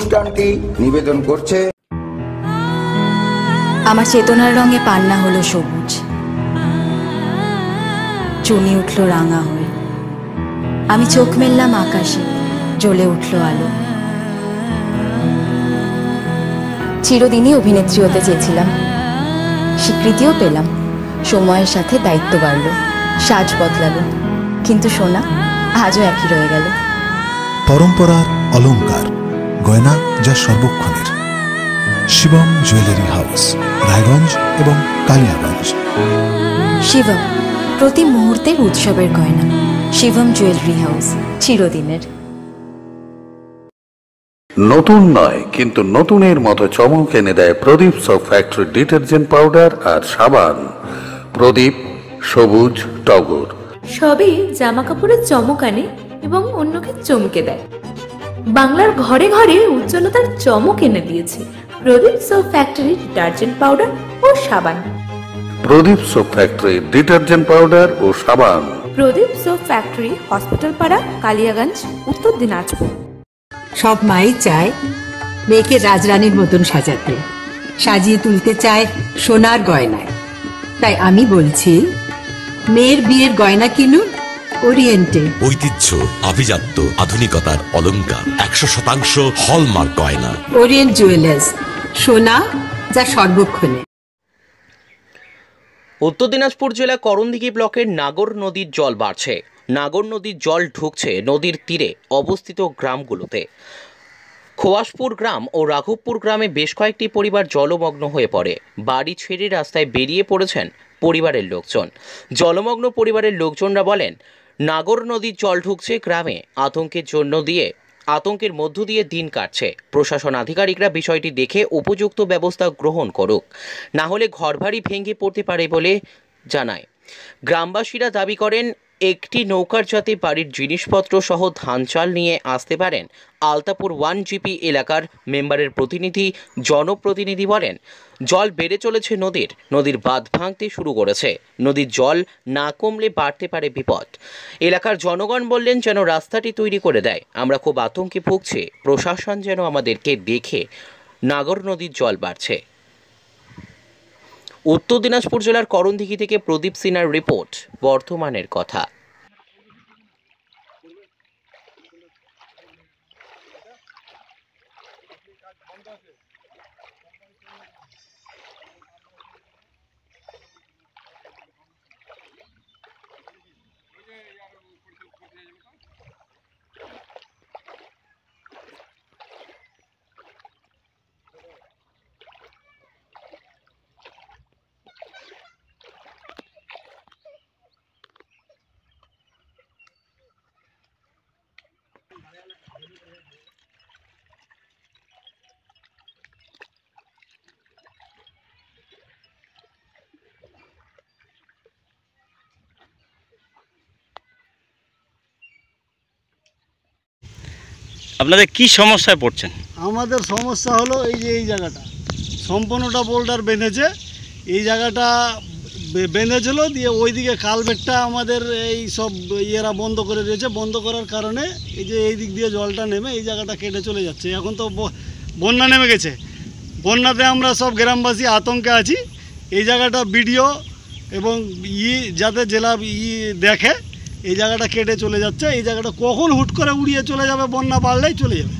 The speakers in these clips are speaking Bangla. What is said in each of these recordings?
অনুষ্ঠানটি নিবেদন করছে। আমার চেতনার রঙে পান্না হলো সবুজ। চুনি উঠল রাঙা হয়ে। আমি চোখ মেললাম আকাশে জ্বলে উঠল আলো। চিরদিনই অভিনেত্রী হতে চেয়েছিলাম। স্বীকৃতিও পেলাম। সময়ের সাথে দায়িত্ব বাড়ল। সাজ বদলালো। কিন্তু সোনা আজও একই রয়ে গেল। পরম্পরার অলংকার গয়না যা সর্বক্ষণের। শিবম জুয়েলারি হাউস রায়গঞ্জ এবং কালিয়াগঞ্জ। শিবম প্রতি মুহূর্তের উৎসবের গয়না। শিবম জুয়েলারি হাউস চিরদিনের। নতুন নয় কিন্তু নতুনের মতো চমক এনে দেয় প্রদীপ সব ফ্যাক্টরি ডিটারজেন্ট পাউডার আর সাবান। প্রদীপ সবুজ টগর। সবই জামা কাপড়ের চমক আনে এবং অন্যকে চমকে দেয়। বাংলার ঘরে ঘরে উজ্জ্বলতার চমক এনে দিয়েছে Pradip soap factory detergent powder ও সাবান। প্রদীপ সব ফ্যাক্টরি ডিটারজেন্ট পাউডার ও সাবান। প্রদীপ সোপ ফ্যাক্টরি হসপিটাল পাড়া কালিয়াগঞ্জ উত্তর দিনাজপুর। সব মাই চায় মেয়েকে রাজরানীর মতন সাজাতে। সাজিয়ে তুলতে চায় সোনার গয়নায়। তাই আমি বলছি মেয়ের বিয়ের গয়না কিনুন ওরিয়েন্টে। ঐতিহ্য আভিজাত্য আধুনিকতার অলংকার একশো শতাংশ হলমার্ক গয়না। ওরিয়েন্ট জুয়েলার্স সোনা যা সর্বক্ষণে। উত্তর দিনাজপুর জেলা করণদিঘি ব্লকের নাগর নদীর জল বাড়ছে। নাগর নদীর জল ঢুকছে নদীর তীরে অবস্থিত গ্রামগুলোতে। খোয়াশপুর গ্রাম ও রাঘবপুর গ্রামে বেশ কয়েকটি পরিবার জলমগ্ন হয়ে পড়ে। বাড়ি ছেড়ে রাস্তায় বেরিয়ে পড়েছেন পরিবারের লোকজন। জলমগ্ন পরিবারের লোকজনরা বলেন নাগর নদীর জল ঢুকছে গ্রামে। আতঙ্কের জন্য দিয়ে, আতঙ্কের মধ্য দিয়ে দিন কাটছে। প্রশাসন আধিকারিকরা বিষয়টি দেখে উপযুক্ত ব্যবস্থা গ্রহণ করুক। না হলে ঘরবাড়ি ভেঙে পড়তে পারে বলে জানায়। গ্রামবাসীরা দাবি করেন একটি নৌকার যাতে বাড়ির জিনিসপত্র সহ ধান চাল নিয়ে আসতে পারেন আলতাপুর ওয়ান জিপি এলাকার মেম্বারের প্রতিনিধি, জনপ্রতিনিধি বলেন, জল বেড়ে চলেছে নদীর নদীর বাঁধ ভাঙতে শুরু করেছে, নদীর জল না কমলে বাড়তে পারে বিপদ। এলাকার জনগণ বললেন যেন রাস্তাটি তৈরি করে দেয়, আমরা খুব আতঙ্কে ভুগছি, প্রশাসন যেন আমাদেরকে দেখে, নাগর নদীর জল বাড়ছে। উত্তর দিনাজপুর জেলার করণদিঘি থেকে প্রদীপ সিনার রিপোর্ট বর্ধমানের কথা। আপনাদের কি সমস্যায় পড়ছেন? আমাদের সমস্যা হলো এই যে এই জায়গাটা। সম্পূর্ণটা বোল্ডার বেঁধেছে। এই জায়গাটা বেঁধেছিল দিয়ে ওইদিকে কালভেটটা আমাদের এই সব ইয়েরা বন্ধ করে দিয়েছে। বন্ধ করার কারণে এই যে এই দিক দিয়ে জলটা নেমে এই জায়গাটা কেটে চলে যাচ্ছে। এখন তো বন্যা নেমে গেছে। বন্যাতে আমরা সব গ্রামবাসী আতঙ্কে আছি। এই জায়গাটা বিডিও এবং ই যাতে জেলা ই দেখে এই জায়গাটা কেটে চলে যাচ্ছে এই জায়গাটা কখন হুট করে উড়িয়ে চলে যাবে বন্যা বাড়লেই চলে যাবে।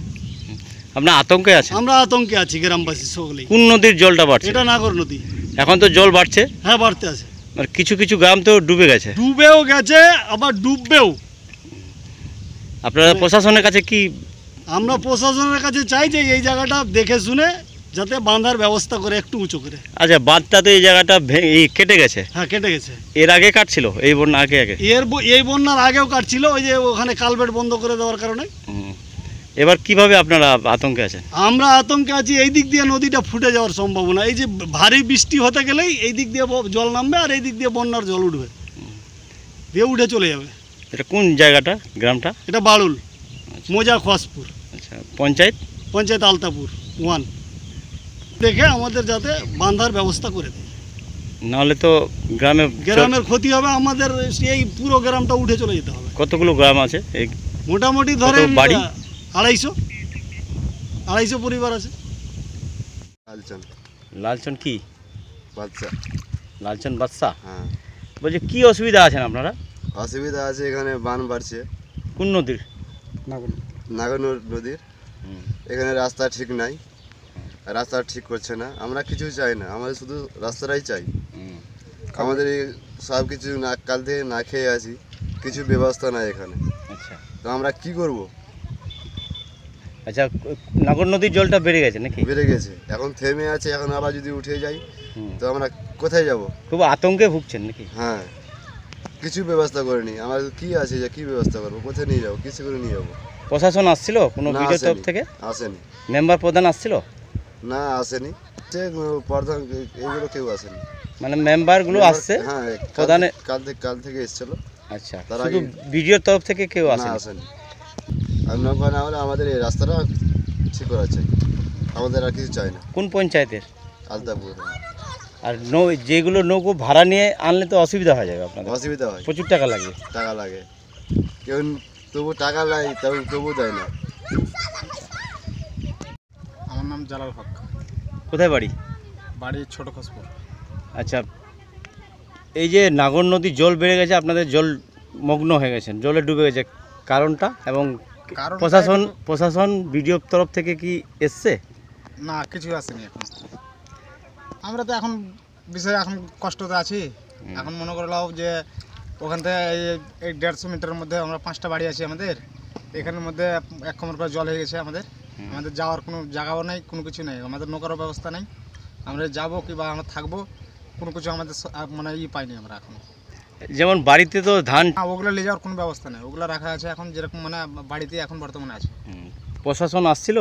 আপনার আতঙ্কে আছে? আমরা আতঙ্কে আছি গ্রামবাসী সকলেই। কোন নদীর জলটা বাড়ছে? এটা নাগর নদী। এখন তো জল বাড়ছে। হ্যাঁ বাড়তে আছে। আর কিছু কিছু গ্রাম তো ডুবে গেছে। ডুবেও গেছে আবার ডুববেও। আপনারা প্রশাসনের কাছে কি আমরা প্রশাসনের কাছে চাই যে এই জায়গাটা দেখে শুনে যাতে বাঁধার ব্যবস্থা করে একটু উঁচু করে। আচ্ছা বাঁধটা তো এই জায়গাটা কেটে গেছে? হ্যাঁ কেটে গেছে। এর আগে কাটছিল? এই বন্যা আগে আগে? এর এই বন্যার আগেও কাটছিল ওই যে ওখানে কালভেট বন্ধ করে দেওয়ার কারণে। এবার কীভাবে আপনারা আতঙ্কে আছেন? আমরা আতঙ্কে আছি এই দিক দিয়ে নদীটা ফুটে যাওয়ার সম্ভাবনা। এই যে ভারী বৃষ্টি হতে গেলেই এই দিক দিয়ে জল নামবে আর এই দিক দিয়ে বন্যার জল উঠবে। দিয়ে উঠে চলে যাবে। এটা কোন জায়গাটা গ্রামটা? এটা বাড়ুল মোজা খসপুর। আচ্ছা পঞ্চায়েত? পঞ্চায়েত আলতাপুর ওয়ান। দেখে আমাদের যাতে বাঁধার ব্যবস্থা করে দেয়। নাহলে তো গ্রামে গ্রামের ক্ষতি হবে আমাদের এই পুরো গ্রামটা উঠে চলে যেতে হবে। কতগুলো গ্রাম আছে? এই মোটামুটি ধরেন বাড়ি? আড়াইশো। আড়াইশো পরিবার আছে। লালচন লালচন কি? বাচ্চা লালচন বাদশা? হ্যাঁ। বলছি কি অসুবিধা আছেন আপনারা? অসুবিধা আছে এখানে বান বাড়ছে। কোন নদীর? নাগর নদীর। এখানে রাস্তা ঠিক নাই। রাস্তা ঠিক করছে না আমরা কিছু চাই না আমাদের শুধু রাস্তাটাই চাই। আমাদের সব কিছু না কাল থেকে না খেয়ে আছি কিছু ব্যবস্থা নাই এখানে। আচ্ছা। তো আমরা কি করব? আচ্ছা নাগর নদীর জলটা বেড়ে গেছে নাকি? বেড়ে গেছে এখন থেমে আছে এখন আবার যদি উঠে যাই তো আমরা কোথায় যাব? খুব আতঙ্কে ভুগছেন নাকি? হ্যাঁ কিছু ব্যবস্থা করিনি আমার কি আছে যে কি ব্যবস্থা করব কোথায় নিয়ে যাব কিছু করে নিয়ে যাব? প্রশাসন আসছিল কোনো ভিডিও তরফ থেকে? আসেনি। মেম্বার প্রধান আসছিল? না আসেনি। প্রধান এগুলো কেউ আসেনি। মানে মেম্বারগুলো আসছে? হ্যাঁ প্রধানে কাল থেকে কাল থেকে এসেছিল। আচ্ছা তার শুধু ভিডিওর তরফ থেকে কেউ আসেনি? আর নৌকা না হলে আমাদের এই রাস্তাটা ঠিক করা চাই। আমাদের আর কিছু চাই না। কোন পঞ্চায়েতের? আলতাপুর। আর নৌ যেগুলো নৌকো ভাড়া নিয়ে আনলে তো অসুবিধা হয়ে যাবে আপনাদের। অসুবিধা হয়। প্রচুর টাকা লাগবে টাকা লাগে। কেউ তবু টাকা নাই তবু তবু দেয় না। জালাল হক। কোথায় বাড়ি? বাড়ি ছোট খসপুর। আচ্ছা এই যে নাগর নদীর জল বেড়ে গেছে আপনাদের জল মগ্ন হয়ে গেছেন জলে ডুবে গেছে কারণটা এবং প্রশাসন প্রশাসন ভিডিও তরফ থেকে কি এসছে? না কিছু আসেনি এখন। আমরা তো এখন বিষয়ে এখন কষ্টতে আছি। এখন মনে করলাম যে ওখান থেকে এই এই দেড়শো মিটারের মধ্যে আমরা পাঁচটা বাড়ি আছি আমাদের। এখানের মধ্যে এক কমর করে জল হয়ে গেছে আমাদের। আমাদের যাওয়ার কোনো জায়গাও নেই কোনো কিছু নেই আমাদের নৌকারও ব্যবস্থা নেই। আমরা যাব কি বা আমরা থাকব কোনো কিছু আমাদের মানে ই পাইনি আমরা এখন। যেমন বাড়িতে তো ধান না ওগুলো নিয়ে যাওয়ার কোনো ব্যবস্থা নেই ওগুলো রাখা আছে এখন যেরকম মানে বাড়িতে এখন বর্তমানে আছে। প্রশাসন আসছিল?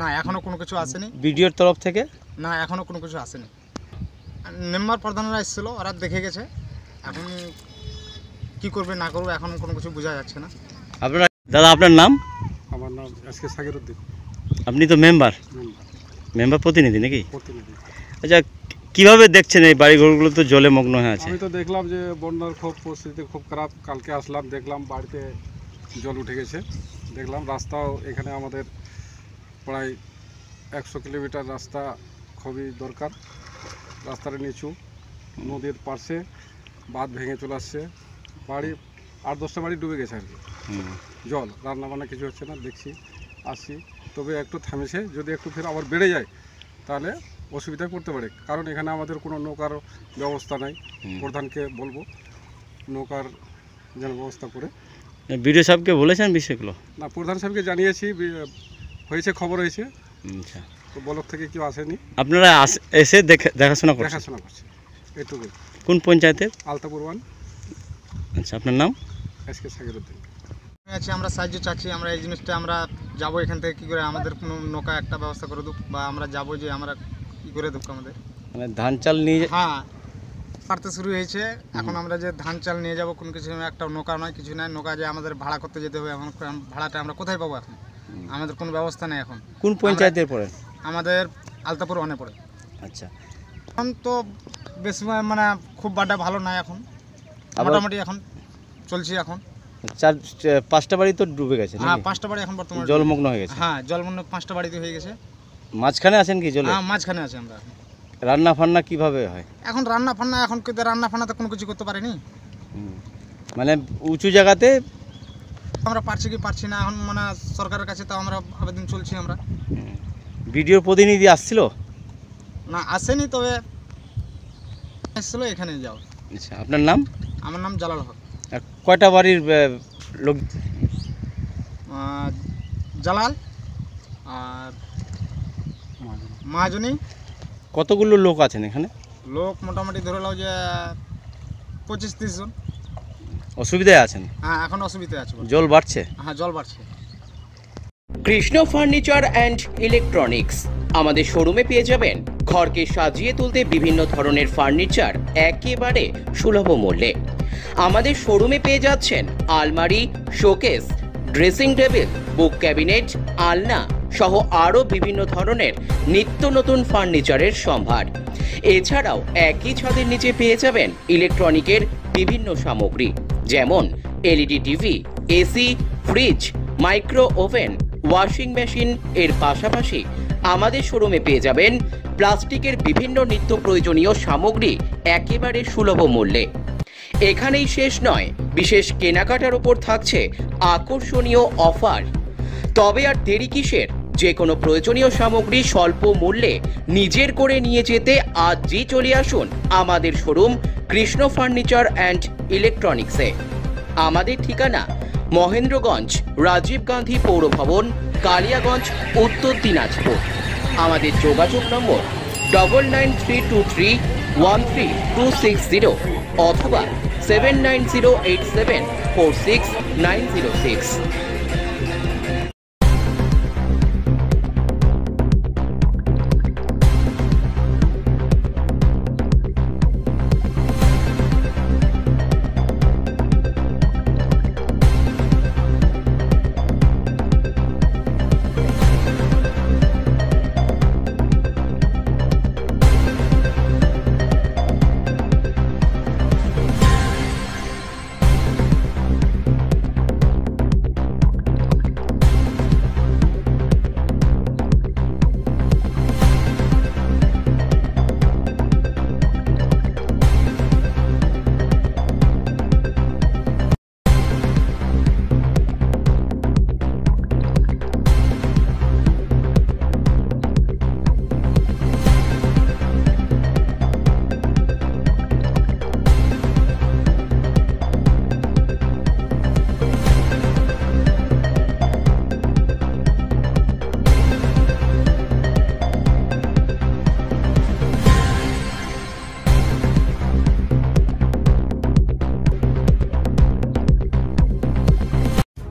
না এখনও কোনো কিছু আসেনি। ভিডিওর তরফ থেকে? না এখনও কোনো কিছু আসেনি। মেম্বার প্রধানরা এসেছিল ওরা দেখে গেছে। এখন কি করবে না করবে এখন কোনো কিছু বোঝা যাচ্ছে না। আপনারা দাদা আপনার নাম? আমার নাম এস কে সাগিরুদ্দিন আপনি তো মেম্বার? মেম্বার। প্রতিনিধি নাকি? আচ্ছা কীভাবে দেখছেন এই বাড়িঘরগুলো তো জলে মগ্ন হয়ে আছে? আমি তো দেখলাম যে বন্যার খুব পরিস্থিতি খুব খারাপ। কালকে আসলাম দেখলাম বাড়িতে জল উঠে গেছে। দেখলাম রাস্তাও এখানে আমাদের প্রায় একশো কিলোমিটার রাস্তা খুবই দরকার। রাস্তাটা নিচু নদীর পাশে বাঁধ ভেঙে চলে আসছে। বাড়ি আট দশটা বাড়ি ডুবে গেছে আর কি। জল রান্না বান্না কিছু হচ্ছে না দেখছি আসছি। তবে একটু থামেছে যদি একটু ফের আবার বেড়ে যায় তাহলে অসুবিধায় পড়তে পারে। কারণ এখানে আমাদের কোনো নৌকার ব্যবস্থা নাই প্রধানকে বলব নৌকার যেন ব্যবস্থা করে। ভিডিও সাহেবকে বলেছেন বিষয়গুলো? না প্রধান সাহেবকে জানিয়েছি হয়েছে খবর হয়েছে। আচ্ছা। তো বলক থেকে কেউ আসেনি। আপনারা এসে দেখে দেখাশোনা করছেন? দেখাশোনা করছে এটুকুই। কোন পঞ্চায়েতের? আলতাপুর ওয়ান। আচ্ছা আপনার নাম? এস কে সাগিরুদ্দিন আছে আমরা সাহায্য চাচ্ছি আমরা এই জিনিসটা আমরা যাব এখান থেকে কি করে আমাদের কোনো নৌকা একটা ব্যবস্থা করে দুক বা আমরা যাব যে আমরা কি করে দেবো আমাদের। মানে ধান চাল নিয়ে হ্যাঁ পারতে শুরু হয়েছে। এখন আমরা যে ধান চাল নিয়ে যাব কোনো কিছু একটা নৌকা নয় কিছু নয় নৌকা যে আমাদের ভাড়া করতে যেতে হবে এখন ভাড়াটা আমরা কোথায় পাবো এখন? আমাদের কোনো ব্যবস্থা নেই এখন। কোন পঞ্চায়েতের পড়ে আমাদের আলতাপুর অনে পড়ে। আচ্ছা। এখন তো বেশ মানে খুব বাড্ডা ভালো নাই এখন। মোটামুটি এখন চলছে এখন। চার পাঁচটা বাড়ি তো ডুবে গেছে হ্যাঁ পাঁচটা বাড়ি এখন বর্তমানে জলমগ্ন হয়ে গেছে। হ্যাঁ জলমগ্ন পাঁচটা বাড়িতে হয়ে গেছে। মাঝখানে আছেন কি জলে? হ্যাঁ মাঝখানে আছি আমরা। রান্না ফান্না কীভাবে হয়? এখন রান্না ফান্না এখন কিন্তু রান্না ফান্না তো কোনো কিছু করতে পারিনি? মানে উঁচু জায়গাতে? আমরা পারছি কি পারছি না এখন মানে সরকারের কাছে তো আমরা আবেদন চলছি আমরা। ভিডিওর প্রতিনিধি আসছিল? না আসেনি তবে এসেছিল এখানে যাও। আচ্ছা আপনার নাম? আমার নাম জালাল হক। কয়টা বাড়ির লোক? জালাল আর মহাজনী। কতগুলো লোক আছেন এখানে? লোক মোটামুটি ধরে নাও যে পঁচিশ তিরিশ জন। অসুবিধায় আছেন? হ্যাঁ এখন অসুবিধায় আছে জল বাড়ছে? হ্যাঁ জল বাড়ছে। Krishna furniture and electronics. আমাদের শোরুমে পেয়ে যাবেন ঘরকে সাজিয়ে তুলতে বিভিন্ন ধরনের ফার্নিচার একেবারে সুলভ মূল্যে। আমাদের শোরুমে পেয়ে যাচ্ছেন আলমারি showcase dressing table book cabinet আলনা সহ আরও বিভিন্ন ধরনের নিত্য নতুন ফার্নিচারের সম্ভার। এছাড়াও একই ছাদের নিচে পেয়ে যাবেন ইলেকট্রনিকের বিভিন্ন সামগ্রী, যেমন LED TV AC fridge micro oven washing machine এর পাশাপাশি আমাদের শোরুমে পেয়ে যাবেন প্লাস্টিকের বিভিন্ন নিত্য প্রয়োজনীয় সামগ্রী একেবারে সুলভ মূল্যে। এখানেই শেষ নয়। বিশেষ কেনাকাটার ওপর থাকছে আকর্ষণীয় অফার। তবে আর দেরি কিসের? যে কোনো প্রয়োজনীয় সামগ্রী স্বল্প মূল্যে নিজের করে নিয়ে যেতে আজই চলে আসুন আমাদের শোরুম কৃষ্ণ ফার্নিচার অ্যান্ড ইলেকট্রনিক্সে। আমাদের ঠিকানা মহেন্দ্রগঞ্জ, রাজীব গান্ধী পৌর ভবন, কালিয়াগঞ্জ, উত্তর দিনাজপুর। আমাদের যোগাযোগ নম্বর double nine three two three one three two six zero অথবা seven nine zero eight seven four six nine zero six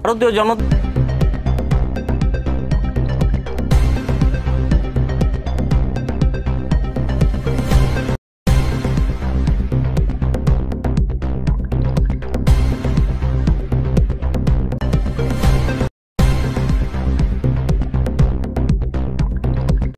ভারতীয় জন